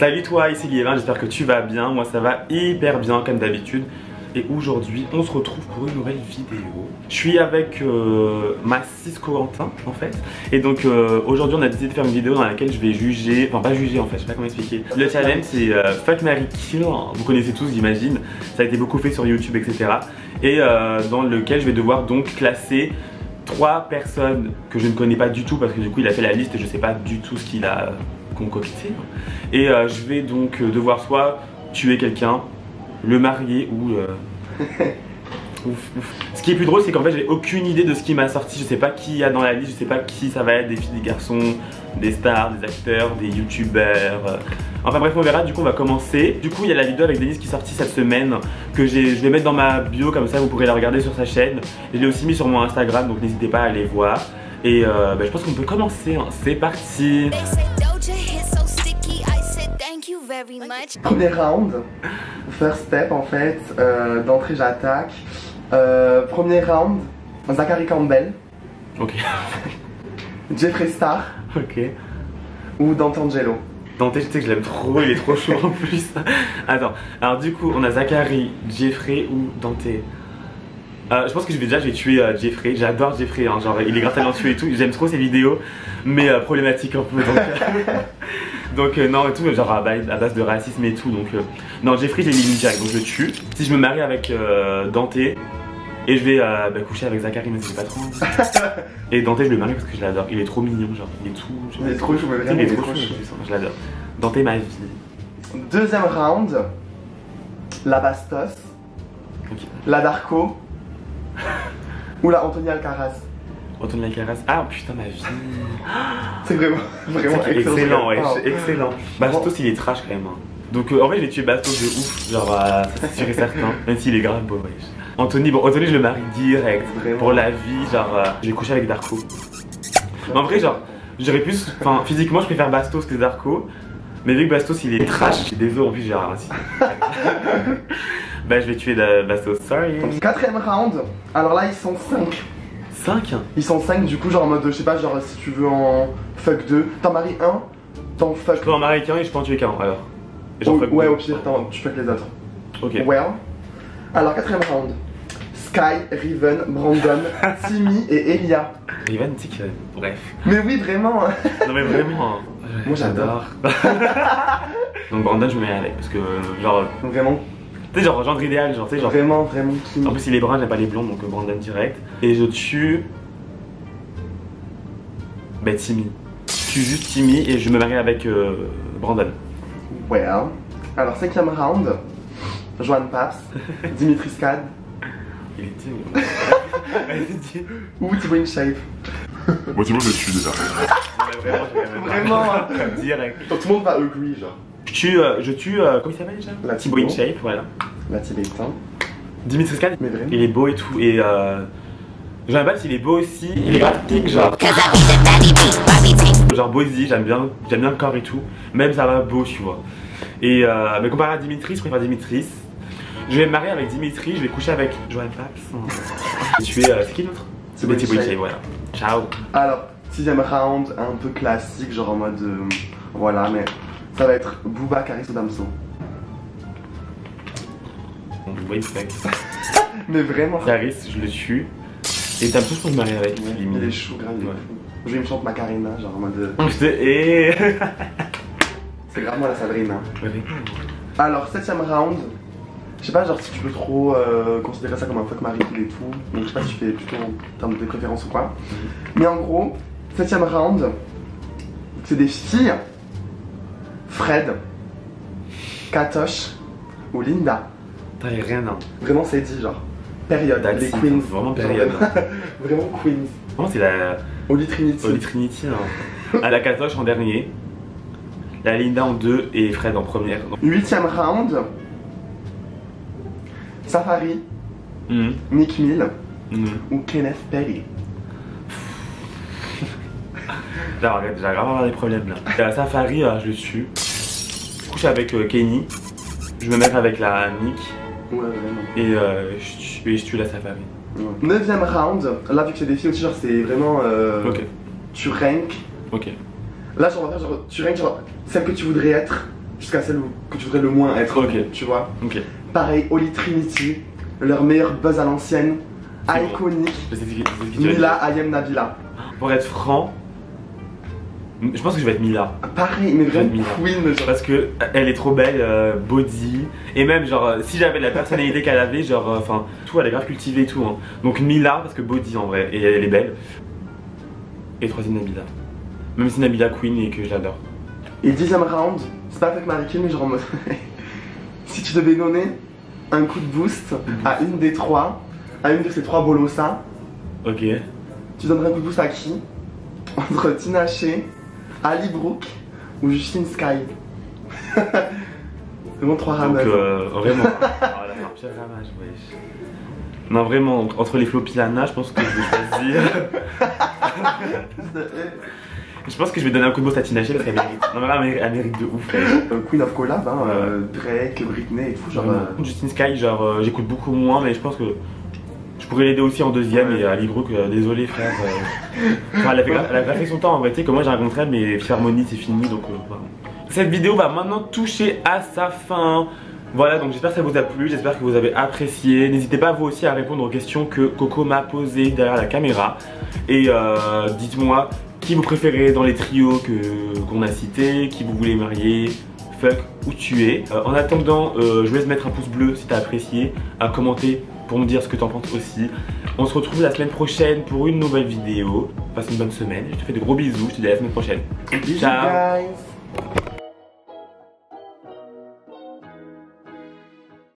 Salut toi, ici Liévin, j'espère que tu vas bien. Moi ça va hyper bien comme d'habitude. Et aujourd'hui, on se retrouve pour une nouvelle vidéo. Je suis avec euh, ma 6 Corentin en fait. Et donc euh, aujourd'hui, on a décidé de faire une vidéo dans laquelle je vais juger, enfin pas juger en fait, je sais pas comment expliquer. Le challenge c'est euh, Fuck Kill, vous connaissez tous j'imagine. Ça a été beaucoup fait sur YouTube, etc. Et dans lequel je vais devoir donc classer trois personnes que je ne connais pas du tout parce que du coup il a fait la liste et je sais pas du tout ce qu'il a concocté. Et je vais donc devoir soit tuer quelqu'un, le marier ou... Euh, ouf, ouf. Ce qui est plus drôle c'est qu'en fait j'ai aucune idée de ce qui m'a sorti, je sais pas qui y a dans la liste, je sais pas qui ça va être, des filles, des garçons, des stars, des acteurs, des youtubeurs. Euh. Enfin bref on verra, du coup on va commencer. Du coup il y a la vidéo avec Denise qui est sortie cette semaine que je vais mettre dans ma bio comme ça vous pourrez la regarder sur sa chaîne. Je l'ai aussi mis sur mon Instagram donc n'hésitez pas à aller voir. Et euh, bah, je pense qu'on peut commencer, hein. c'est parti Premier round, first step en fait, euh, d'entrée j'attaque. Euh, premier round, Zachary Campbell. Ok. Jeffrey Star. Ok. Ou Dante Angelo. Dante, je sais que je l'aime trop, il est trop chaud en plus. Attends, alors du coup, on a Zachary, Jeffrey ou Dante. Euh, je pense que je vais déjà je vais tuer Jeffrey, j'adore Jeffrey, hein, genre il est grave talentueux et tout, j'aime trop ses vidéos, mais problématique un peu donc. Donc euh, non et tout, genre à base, de racisme et tout. Donc euh, non, Jeffrey j'ai mis direct, donc je le tue. Si je me marie avec euh, Dante et je vais bah, coucher avec Zachary, mais c'est pas trop. et Dante je le marie parce que je l'adore. Il est trop mignon, genre il est tout. Il est trop chou, il est trop chou. Je l'adore. Dante ma vie. Deuxième round, la Bastos, la Darko ou la Anthony Alcaraz. Retourne la caresse. Ah putain ma vie. C'est vraiment, vraiment excellent. Excellent, ouais, excellent. Bastos il est trash quand même. Hein. Donc euh, en fait j'ai tué Bastos de ouf, genre euh, c'est sûr et certain, même s'il est grave beau. Ouais. Anthony, bon Anthony je le marie direct pour la vie, genre euh, je vais coucher avec Darko. Mais en vrai genre j'aurais plus, enfin physiquement je préfère Bastos que Darko, mais vu que Bastos il est trash, j'ai des os en plus j'ai rien bah je vais tuer Bastos, sorry. Quatrième round, alors là ils sont 5. 5 Ils sont 5 du coup genre en mode je sais pas genre si tu veux en fuck 2 T'en maries un T'en fuck Je peux en marier qu'un et je peux en tuer qu'un alors. Ouais au pire tu fuck les autres. Ok. Well. Alors quatrième round. Sky, Riven, Brandon, Timmy et Elia. Riven, c'est bref. Mais oui vraiment Non mais vraiment hein. Moi j'adore. Donc Brandon je me mets avec parce que genre Vraiment tu sais, genre, gendre idéal, genre, tu sais, genre. Vraiment, vraiment En plus, il est brun, j'aime pas les blonds, donc euh, Brandon direct. Et je tue. Bah, Timmy. Je tue juste Timmy et je me marie avec euh, Brandon. Well. Alors, cinquième round. Joanne Paps, Dimitri Skad. Il est timide. Ou Thibaut Shape? Moi, je le tue déjà. vraiment, vraiment. Hein. Direct. Tout le monde va agree, genre. Je tue, euh, je tue euh, comment il s'appelle déjà? La Thibaut InShape, voilà. La Tibétain. Dimitri Scad, il est beau et tout. Et euh, Jean Baptiste, il est beau aussi. Il est graphique, genre. Genre Bozy, j'aime bien, j'aime bien le corps et tout. Même ça va beau, tu vois. Et euh, mais comparé à Dimitri, je préfère Dimitris. Je vais me marier avec Dimitri, je vais coucher avec Joanne Paps. Je suis, euh, c'est qui l'autre? C'est Thibaut InShape, voilà. Ciao. Alors, sixième round, un peu classique, genre en mode. Euh, voilà, mais ça va être Booba, Caris ou Damso. Booba il fait. Mais vraiment. Caris, je le tue. Et Damso, je peux me marier avec. Ouais, il est chou, grave. Ouais. Je vais me chanter Macarena, genre en mode. Et. C'est grave moi la Sabrina. Alors, septième round. Je sais pas, genre si tu peux trop euh, considérer ça comme un fuck Marie et tout. Donc je sais pas si tu fais plutôt en termes de préférence ou quoi. Mhm. Mais en gros, septième round, c'est des filles Fred, Katosh ou Linda. T'as rien, non. Vraiment, c'est dit, genre. Période, les queens. Vraiment période. vraiment queens. Vraiment, c'est la. Holy Trinity. Holy Trinity, hein. à la Katosh en dernier. La Linda en deux et Fred en première. Huitième round. Safari, mm. Nick Mill mm. ou Kenneth Perry. J'ai grave avoir des problèmes là. La Safari, euh, je le tue. Avec euh, Kenny. Je me mets avec la Nick. Ouais, vraiment. Et euh, je, tue, la Safari. Neuvième round. Là, vu que c'est des filles aussi, genre, c'est vraiment. Euh, ok. Tu rank. Ok. Là, genre, on va faire genre, tu rank genre celle que tu voudrais être. jusqu'à celle que tu voudrais le moins être. Ok. Tu vois Ok. Pareil, Holy Trinity, leur meilleur buzz à l'ancienne, bon. iconique. Dire. Mila, Ayem Nabila. Pour être franc, je pense que je vais être Mila. Pareil, mais vraiment Mila. queen. Genre. Parce que elle est trop belle, euh, body. Et même, genre, euh, si j'avais la personnalité qu'elle avait, genre, euh, enfin, tout, elle est grave cultivée et tout. hein. Donc Mila, parce que body en vrai, et elle est belle. Et troisième Nabila. Même si Nabila Queen et que je l'adore. Et dixième round, c'est pas avec Marie mais genre en mode. si tu devais donner un coup de boost à une des trois, à une de ces trois bolossas, Ok. tu donnerais un coup de boost à qui? Entre Tina Shea, Ali Brooke ou Justine Sky Vraiment trois Donc, rameuses. euh, vraiment. Oh ramage, wesh. Non, vraiment, entre les flops Lana, je pense que je vais choisir. je pense que je vais donner un coup de boost à Tina Shea parce qu'elle mérite. Non, mais là, elle mérite- de ouf. Euh, Queen of Collab, hein, euh, Drake, Britney et tout, genre. Euh, Justine Sky, genre, euh, j'écoute beaucoup moins, mais je pense que pourrais l'aider aussi en deuxième. Et Ali Brooke, euh, désolé frère. euh. Enfin, elle, a fait, elle a fait son temps en vrai, tu sais que moi j'ai rencontré elle, mais Philharmonie c'est fini donc. euh, voilà. Cette vidéo va maintenant toucher à sa fin. Voilà, donc j'espère que ça vous a plu, j'espère que vous avez apprécié. N'hésitez pas vous aussi à répondre aux questions que Coco m'a posées derrière la caméra. Et euh, dites-moi qui vous préférez dans les trios que- qu'on a cités, qui vous voulez marier, fuck ou tuer. Euh, en attendant, euh, je vous laisse mettre un pouce bleu si t'as apprécié, un commenter pour me dire ce que t'en penses aussi. On se retrouve la semaine prochaine pour une nouvelle vidéo. Passe une bonne semaine, je te fais de gros bisous, je te dis à la semaine prochaine. bisous, Ciao. guys